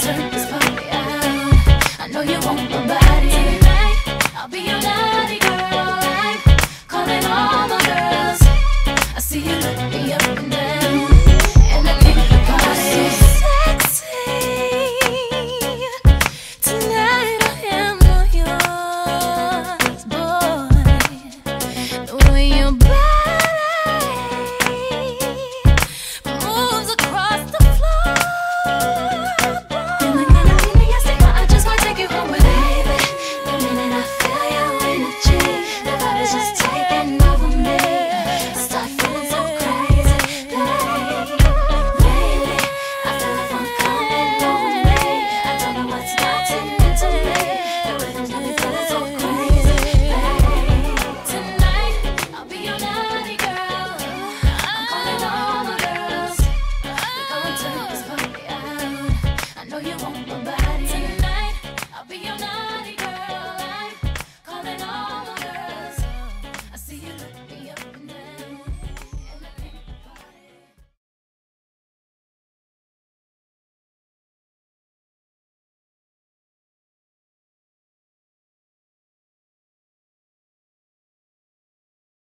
turn